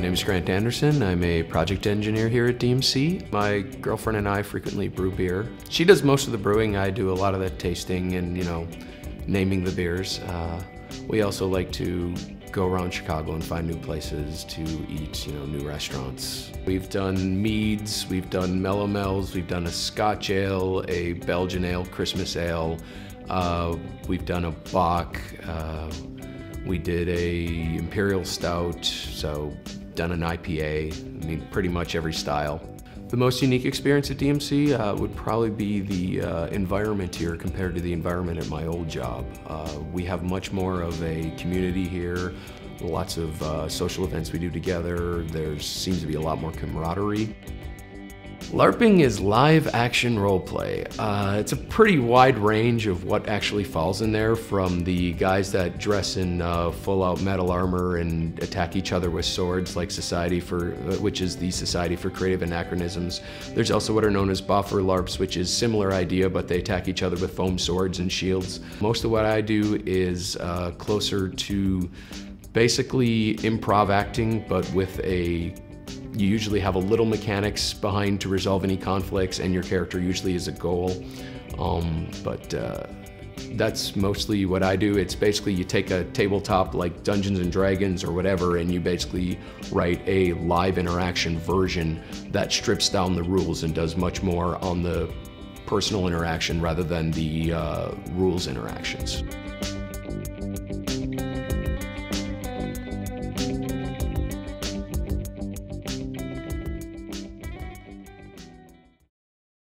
name is Grant Anderson. I'm a project engineer here at DMC. My girlfriend and I frequently brew beer. She does most of the brewing. I do a lot of the tasting and, you know, naming the beers. Uh, we also like to go around Chicago and find new places to eat, you know, new restaurants. We've done meads, we've done mellow melomels, we've done a Scotch ale, a Belgian ale, Christmas ale. Uh, we've done a Bock. Uh, we did a Imperial Stout, so done an IPA. I mean, pretty much every style. The most unique experience at DMC uh, would probably be the uh, environment here compared to the environment at my old job. Uh, we have much more of a community here, lots of uh, social events we do together. There seems to be a lot more camaraderie. LARPing is live action roleplay. Uh, it's a pretty wide range of what actually falls in there from the guys that dress in uh, full out metal armor and attack each other with swords like Society for, uh, which is the Society for Creative Anachronisms. There's also what are known as boffer LARPs, which is similar idea, but they attack each other with foam swords and shields. Most of what I do is uh, closer to basically improv acting, but with a you usually have a little mechanics behind to resolve any conflicts, and your character usually is a goal. Um, but uh, that's mostly what I do. It's basically you take a tabletop like Dungeons and Dragons or whatever, and you basically write a live interaction version that strips down the rules and does much more on the personal interaction rather than the uh, rules interactions.